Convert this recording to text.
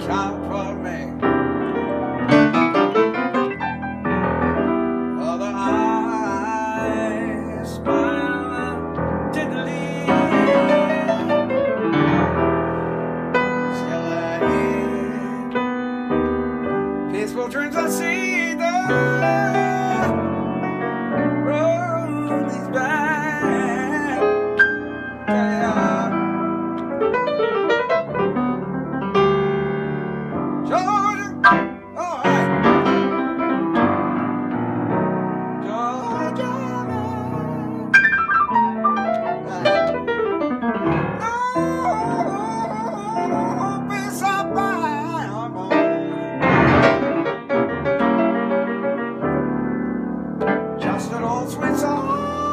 can't Twitter.